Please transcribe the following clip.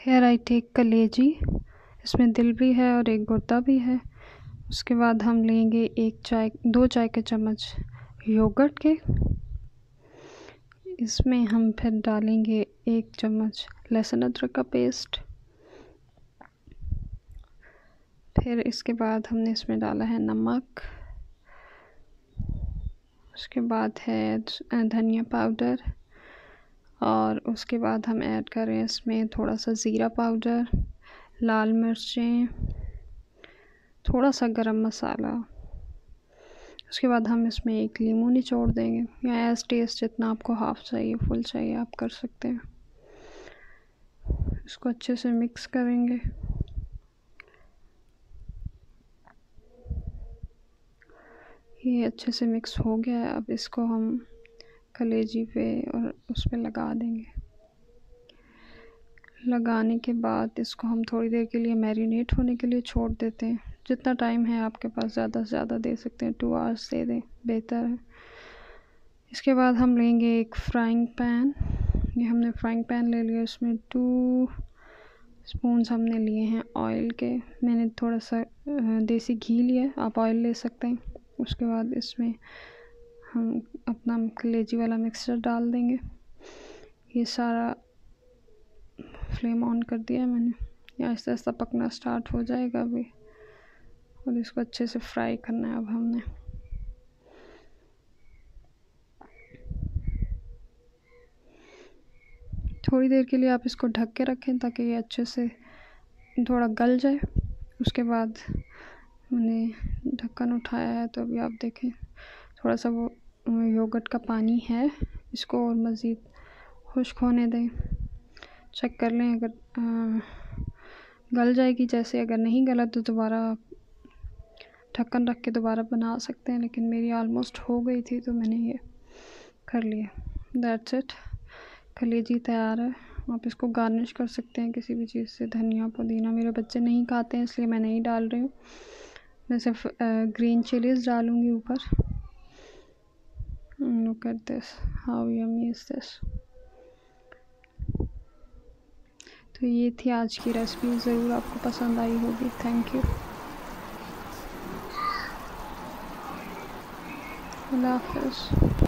Here I take कलेजी इसमें दिल भी है और एक गुर्दा भी है। उसके बाद हम लेंगे एक चाय, दो चाय के चम्मच योगर्ट के। इसमें हम फिर डालेंगे एक चम्मच लहसुन अदरक का पेस्ट। फिर इसके बाद हमने इसमें डाला है नमक। उसके बाद है धनिया पाउडर। और उसके बाद हम ऐड कर इसमें थोड़ा सा ज़ीरा पाउडर, लाल मिर्चें थोड़ा सा गरम मसाला। उसके बाद हम इसमें एक लीमू निचोड़ देंगे। या एज टेस्ट जितना आपको हाफ़ चाहिए फुल चाहिए, आप कर सकते हैं। इसको अच्छे से मिक्स करेंगे। ये अच्छे से मिक्स हो गया है। अब इसको हम कलेजी पे और उस पर लगा देंगे। लगाने के बाद इसको हम थोड़ी देर के लिए मैरिनेट होने के लिए छोड़ देते हैं। जितना टाइम है आपके पास ज़्यादा से ज़्यादा दे सकते हैं टू आवर्स दे दें, बेहतर है। इसके बाद हम लेंगे एक फ्राइंग पैन ये हमने फ्राइंग पैन ले लिया, इसमें टू स्पून्स हमने लिए हैं ऑयल के। मैंने थोड़ा सा देसी घी लिया आप ऑयल ले सकते हैं। उसके बाद इसमें हम अपना कलेजी वाला मिक्सचर डाल देंगे। ये सारा फ्लेम ऑन कर दिया है मैंने। ये आहिस्ता आहिस्ता पकना स्टार्ट हो जाएगा अभी। और इसको अच्छे से फ्राई करना है अब हमने। थोड़ी देर के लिए आप इसको ढक के रखें ताकि ये अच्छे से थोड़ा गल जाए। उसके बाद मैंने ढक्कन उठाया है तो अभी आप देखें। थोड़ा सा वो योगर्ट का पानी है इसको और मज़ीद खुश्क होने दें। चेक कर लें अगर आ, गल जाएगी जैसे अगर नहीं गला तो दोबारा ढक्कन रख के दोबारा बना सकते हैं लेकिन मेरी ऑलमोस्ट हो गई थी तो मैंने ये कर लिया। दैट्स इट कलेजी तैयार है। आप इसको गार्निश कर सकते हैं किसी भी चीज़ से। धनिया पुदीना मेरे बच्चे नहीं खाते हैं इसलिए मैं नहीं डाल रही हूँ। मैं सिर्फ़ ग्रीन चिलीज डालूँगी ऊपर। Look at this how yummy is this? तो ये थी आज की रेसिपी ज़रूर आपको पसंद आई होगी. Thank you Allah half